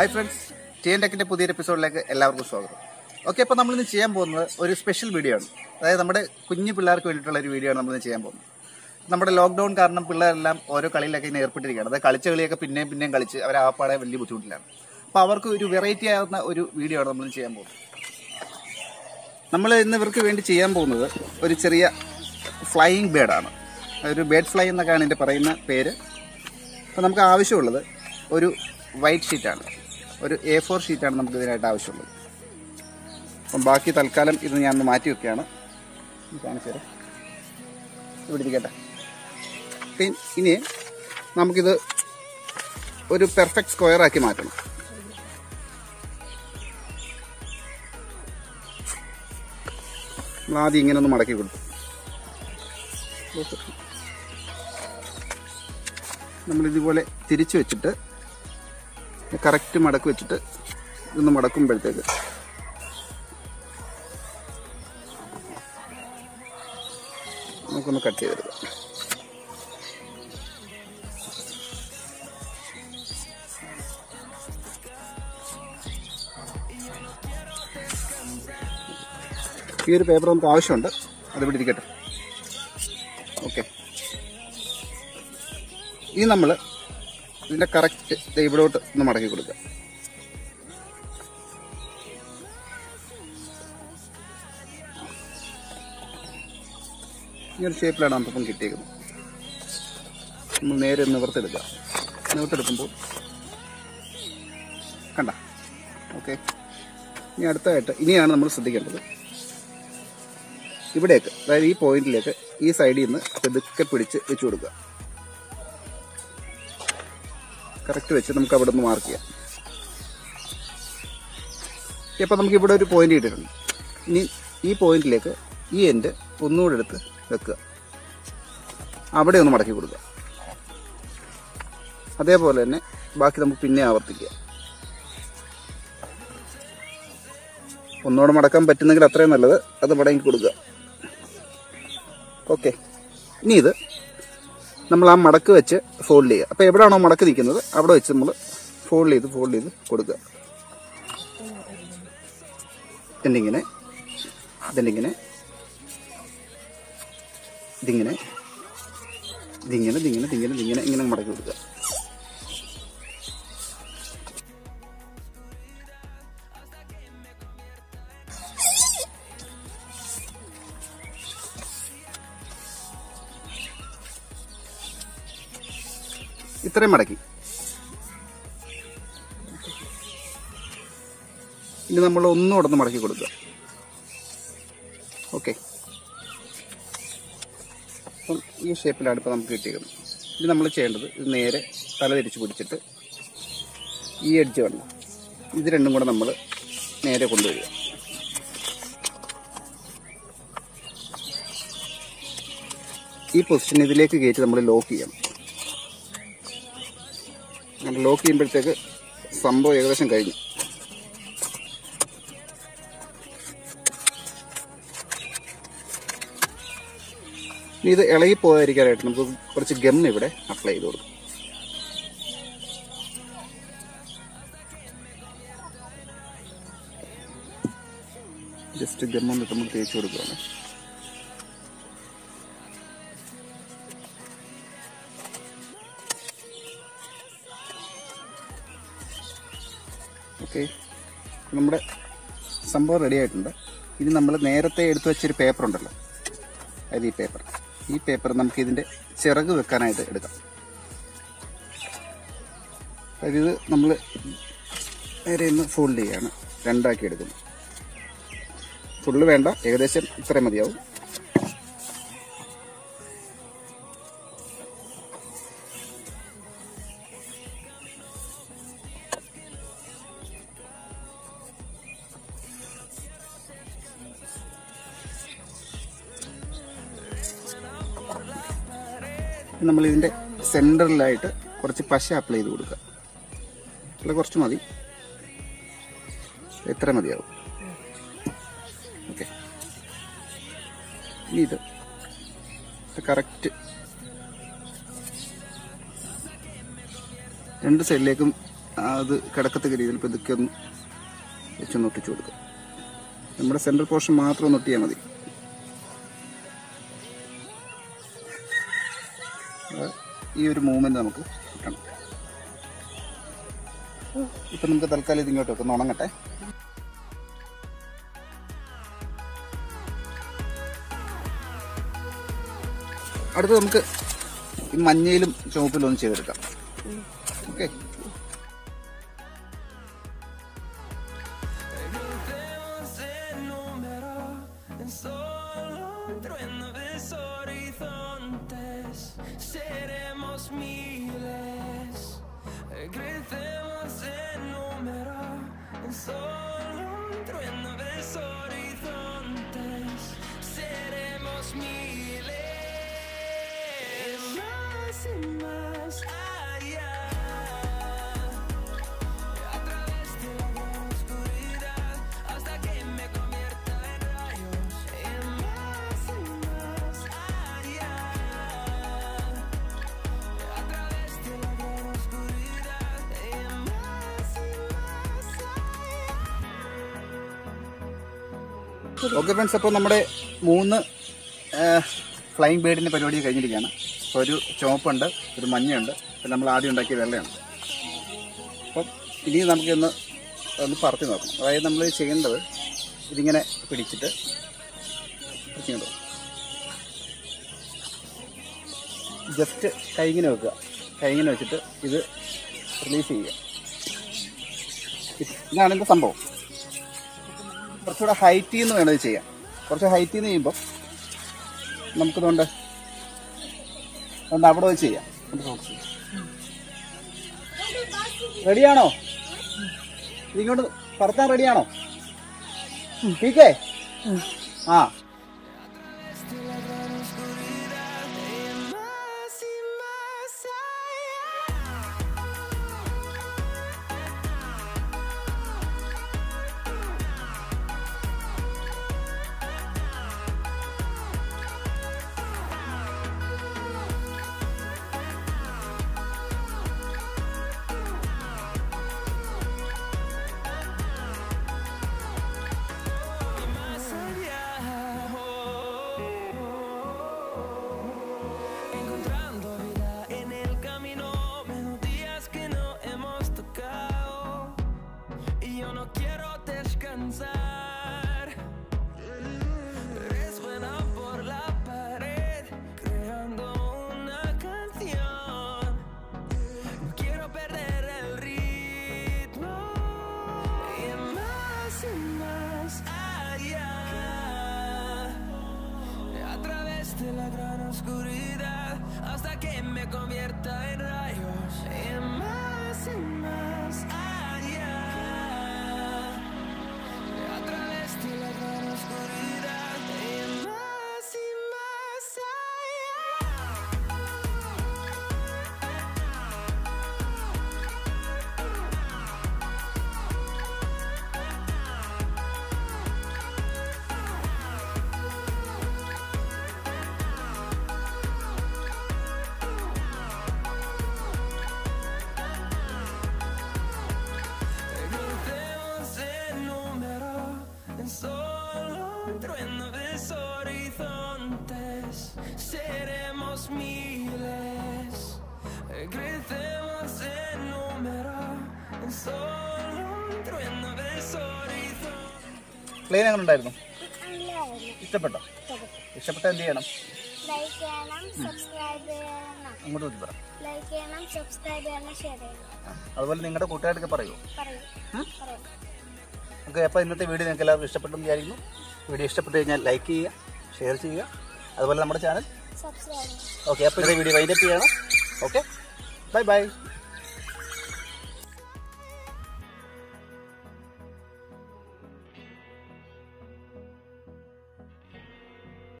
Hi friends T N ടെക്കിന്റെ പുതിയൊരു എപ്പിസോഡിലേക്ക് എല്ലാവർക്കും സ്വാഗതം. ഓക്കെ അപ്പോൾ നമ്മളിന്ന് ചെയ്യാൻ പോകുന്നത് ഒരു സ്പെഷ്യൽ വീഡിയോ ആണ്. അതായത് നമ്മുടെ കുഞ്ഞു പിള്ളേർക്ക് വേണ്ടിയിട്ടുള്ള ഒരു വീഡിയോ ആണ് നമ്മളിന്ന് ചെയ്യാൻ പോകുന്നത്. നമ്മുടെ ലോക്ക്ഡൗൺ കാരണം പിള്ളേരെല്ലാം ഓരോ കളിയിലൊക്കെ ഇങ്ങനെ ഏർപ്പെട്ടിരിക്കുകയാണ്. അതായത് കളിച്ച കളിയൊക്കെ പിന്നെയും പിന്നെയും കളിച്ച് അവർ ആപ്പാടെ വലിയ ബുദ്ധിമുട്ടിലാണ്. അപ്പോൾ അവർക്ക് ഒരു വെറൈറ്റി ആവുന്ന ഒരു വീഡിയോ ആണ് നമ്മൾ ചെയ്യാൻ പോകുന്നത്. നമ്മൾ ഇന്ന് ഇവർക്ക് വേണ്ടി ചെയ്യാൻ പോകുന്നത് ഒരു ചെറിയ ഫ്ലൈയിങ് ബേഡാണ് ഒരു ബേഡ് ഫ്ലൈ എന്നൊക്കെയാണ് ഇതിന്റെ പറയുന്ന പേര്. അപ്പോൾ നമുക്ക് ആവശ്യമുള്ളത് ഒരു വൈറ്റ് ഷീറ്റാണ് ഒരു എ ഫോർ ഷീറ്റാണ് നമുക്ക് ഇതിനായിട്ട് ആവശ്യമുള്ളത്. അപ്പം ബാക്കി തൽക്കാലം ഇത് ഞാൻ ഒന്ന് മാറ്റി വെക്കുകയാണ്. കാണിച്ചു തരാം ഇവിടെ ഇരിക്കട്ടെ. ഇനി നമുക്കിത് ഒരു പെർഫെക്റ്റ് സ്ക്വയർ ആക്കി മാറ്റണം. ആദ്യം ഇങ്ങനെ ഒന്ന് മടക്കി കൊടുത്തു. നമ്മളിതുപോലെ തിരിച്ചു വെച്ചിട്ട് കറക്റ്റ് മടക്ക് വെച്ചിട്ട് ഇതൊന്ന് മടക്കുമ്പോഴത്തേക്ക്. നമുക്കൊന്ന് കട്ട് ചെയ്തെടുക്കാം. ഈ ഒരു പേപ്പർ നമുക്ക് ആവശ്യമുണ്ട്. അത് ഇവിടെ ഇരിക്കട്ടെ. ഓക്കെ. ഇനി നമ്മൾ ഇതിന്റെ കറക്റ്റ് ഇവിടോട്ട് ഒന്ന് മടക്കി കൊടുക്കുക. ഈ ഒരു ഷേപ്പിലാണ് നമുക്കിപ്പം കിട്ടിയേക്കുന്നത്. നമ്മൾ നേരെ നിവർത്തെടുക്കുക നിവർത്തെടുക്കുമ്പോൾ കണ്ട. ഓക്കെ ഇനി അടുത്തതായിട്ട് ഇനിയാണ് നമ്മൾ ശ്രദ്ധിക്കേണ്ടത്. ഇവിടേക്ക് അതായത് ഈ പോയിന്റിലേക്ക് ഈ സൈഡിൽ നിന്ന് പെതുക്കെ പിടിച്ച് വെച്ചു കൊടുക്കുക. കറക്റ്റ് വെച്ച് നമുക്ക് അവിടെ നിന്ന് മാർക്ക് ചെയ്യാം. ഇപ്പം നമുക്ക് ഇവിടെ ഒരു പോയിന്റ് ഇട്ടിട്ടുണ്ട് ഇനി ഈ പോയിന്റിലേക്ക് ഈ എൻഡ് ഒന്നുകൂടെ എടുത്ത് വെക്കുക. അവിടെ ഒന്ന് മടക്കി കൊടുക്കുക. അതേപോലെ തന്നെ ബാക്കി നമുക്ക് പിന്നെ ആവർത്തിക്കുക. ഒന്നുകൂടെ മടക്കാൻ പറ്റുന്നെങ്കിൽ അത്രയും നല്ലത്. അത് മടങ്ങി കൊടുക്കുക. ഓക്കെ ഇനി ഇത് നമ്മൾ ആ മടക്ക് വെച്ച് ഫോൾഡ് ചെയ്യുക. അപ്പോൾ എവിടെയാണോ മടക്ക് നിൽക്കുന്നത് അവിടെ വെച്ച് നമ്മൾ ഫോൾഡ് ചെയ്ത് ഫോൾഡ് ചെയ്ത് കൊടുക്കുക. എന്നിങ്ങനെ ഇതിങ്ങനെ ഇതിങ്ങനെ ഇതിങ്ങനെ ഇതിങ്ങനെ ഇതിങ്ങനെ ഇതിങ്ങനെ ഇങ്ങനെ മടക്കി കൊടുക്കുക. ഇത്രയും മടക്കി. ഇനി നമ്മൾ ഒന്നും ഒന്ന് മടക്കി കൊടുക്കുക. ഓക്കെ അപ്പം ഈ ഷേപ്പിലാണ് ഇപ്പോൾ നമുക്ക് കിട്ടിയിരിക്കുന്നത്. ഇത് നമ്മൾ ചെയ്യേണ്ടത് ഇത് നേരെ തല തിരിച്ച് പിടിച്ചിട്ട് ഈ എഡ്ജ് വേണം ഇത് രണ്ടും കൂടെ നമ്മൾ നേരെ കൊണ്ടുവരിക. ഈ പൊസിഷൻ ഇതിലേക്ക് കയറ്റി നമ്മൾ ലോക്ക് ചെയ്യണം. അങ്ങനെ ലോക്ക് ചെയ്യുമ്പോഴത്തേക്ക് സംഭവം ഏകദേശം കഴിഞ്ഞു. ഇനി ഇത് ഇളകി പോകാതിരിക്കാനായിട്ട് നമുക്ക് കുറച്ച് ഗം ഇവിടെ അപ്ലൈ ചെയ്ത് കൊടുക്കും. ജസ്റ്റ് ഗം ഒന്ന് നമ്മൾ തേച്ച് കൊടുക്കുകയാണ്. ഓക്കെ നമ്മുടെ സംഭവം റെഡി ആയിട്ടുണ്ട്. ഇനി നമ്മൾ നേരത്തെ എടുത്തു വെച്ചൊരു പേപ്പർ ഉണ്ടല്ലോ. അതായത് ഈ പേപ്പർ ഈ പേപ്പർ നമുക്ക് ഇതിന്റെ ചിറക് വെക്കാനായിട്ട് എടുക്കാം. അതായത് ഇത് നമ്മൾ നേരെ ഇന്ന് ഫോൾഡ് ചെയ്യാണ്. രണ്ടാക്കി എടുക്കുന്നു. ഫുള്ള് വേണ്ട. ഏകദേശം ഇത്രയും മതിയാവും. നമ്മൾ ഇതിന്റെ സെന്ററിലായിട്ട് കുറച്ച് പശ അപ്ലൈ ചെയ്ത് കൊടുക്കുക. അല്ല കുറച്ച് മതി. എത്ര മതിയാവും? ഓക്കെ ഇനി ഇത് കറക്റ്റ് രണ്ട് സൈഡിലേക്കും അത് കിടക്കത്തക്ക രീതിയിൽ ഇപ്പോൾ ഇതൊക്കെ ഒന്ന് വെച്ചൊന്ന് ഒട്ടിച്ചു കൊടുക്കുക. നമ്മുടെ സെൻട്രൽ പോർഷൻ മാത്രം ഒന്ന് ഒട്ടിയാൽ മതി. ഈ ഒരു മൂവ്മെന്റ് നമുക്ക് കിട്ടണം. ഇപ്പം നമുക്ക് തൽക്കാലം ഇതിങ്ങോട്ട് വെക്കുന്ന. വെക്കാം ഉണങ്ങട്ടെ. അടുത്ത് നമുക്ക് ഈ മഞ്ഞയിലും ചുവപ്പിലും ഒന്ന് ചെയ്തെടുക്കാം. ഓക്കെ ഫ്രണ്ട്സ് അപ്പോൾ നമ്മുടെ മൂന്ന് ഫ്ലൈങ് ബേഡിന്റെ പരിപാടി കഴിഞ്ഞിരിക്കുകയാണ്. അപ്പോൾ ഒരു ചുവപ്പുണ്ട് ഒരു മഞ്ഞയുണ്ട് പിന്നെ നമ്മൾ ആദ്യം ഉണ്ടാക്കിയ വെള്ളയാണ് അപ്പം ഇനി നമുക്കൊന്ന് ഒന്ന് പറത്തി നോക്കണം. അതായത് നമ്മൾ ചെയ്യേണ്ടത് ഇതിങ്ങനെ പിടിച്ചിട്ട് പിടിച്ചിട്ട് ജസ്റ്റ് കൈങ്ങനെ വെക്കുക. കൈങ്ങനെ വെച്ചിട്ട് ഇത് റിലീസ് ചെയ്യുക. ഇതാണ് ഇതിന്റെ സംഭവം. കുറച്ചുകൂടെ ഹൈറ്റിൽ നിന്ന് വേണം ഇത് ചെയ്യാം കുറച്ച് ഹൈറ്റിൽ നിന്ന് ചെയ്യുമ്പോൾ നമുക്കിതുകൊണ്ട് അവിടെ വെച്ച് ചെയ്യാം. റെഡിയാണോ ഇതിങ്ങോട്ട് പറത്താൻ റെഡിയാണോ ടീക്കേ ആ. A través de la gran oscuridad hasta que me convierta en rayos. Y más y más. Plane എങ്ങനെ ഉണ്ടായിരുന്നു ഇഷ്ടപ്പെട്ടോ? ഇഷ്ടപ്പെട്ട. എന്ത് ചെയ്യണം? അങ്ങോട്ട് പറ. അതുപോലെ നിങ്ങളുടെ കൂട്ടുകാർക്ക് പറയൂ? നമുക്ക് ഓക്കെ അപ്പോൾ ഇന്നത്തെ വീഡിയോ നിങ്ങൾക്ക് എല്ലാവർക്കും ഇഷ്ടപ്പെട്ടെന്ന് വിചാരിക്കുന്നു. വീഡിയോ ഇഷ്ടപ്പെട്ടു കഴിഞ്ഞാൽ ലൈക്ക് ചെയ്യുക ഷെയർ ചെയ്യുക. അതുപോലെ നമ്മുടെ ചാനൽ ഓക്കെ അപ്പോൾ ഇന്നത്തെ വീഡിയോ വൈൻഡപ്പ് ചെയ്യണം. Okay bye bye